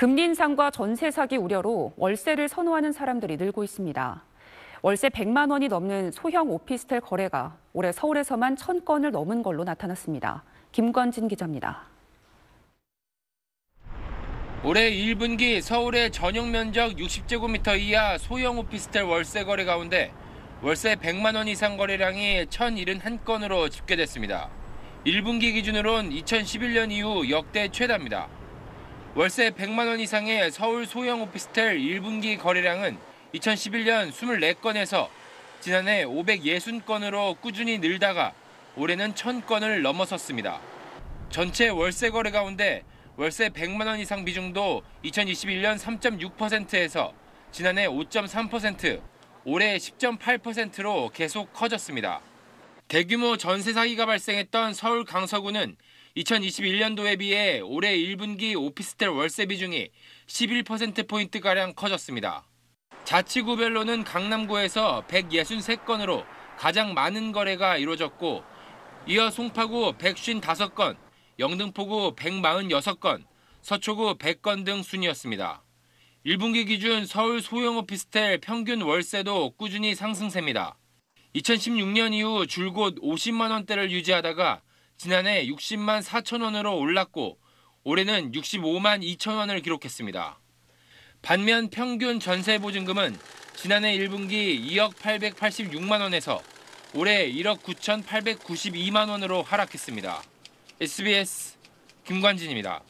금리 인상과 전세 사기 우려로 월세를 선호하는 사람들이 늘고 있습니다. 월세 100만 원이 넘는 소형 오피스텔 거래가 올해 서울에서만 1000건을 넘은 걸로 나타났습니다. 김관진 기자입니다. 올해 1분기 서울의 전용 면적 60제곱미터 이하 소형 오피스텔 월세 거래 가운데 월세 100만 원 이상 거래량이 1071건으로 집계됐습니다. 1분기 기준으론 2011년 이후 역대 최다입니다. 월세 100만 원 이상의 서울 소형 오피스텔 1분기 거래량은 2011년 24건에서 지난해 560건으로 꾸준히 늘다가 올해는 1000건을 넘어섰습니다. 전체 월세 거래 가운데 월세 100만 원 이상 비중도 2021년 3.6%에서 지난해 5.3%, 올해 10.8%로 계속 커졌습니다. 대규모 전세 사기가 발생했던 서울 강서구는 2021년도에 비해 올해 1분기 오피스텔 월세 비중이 11%포인트가량 커졌습니다. 자치구별로는 강남구에서 163건으로 가장 많은 거래가 이루어졌고 이어 송파구 155건, 영등포구 146건, 서초구 100건 등 순이었습니다. 1분기 기준 서울 소형 오피스텔 평균 월세도 꾸준히 상승세입니다. 2016년 이후 줄곧 50만 원대를 유지하다가 지난해 60만 4천 원으로 올랐고 올해는 65만 2천 원을 기록했습니다. 반면 평균 전세 보증금은 지난해 1분기 2억 886만 원에서 올해 1억 9천 892만 원으로 하락했습니다. SBS 김관진입니다.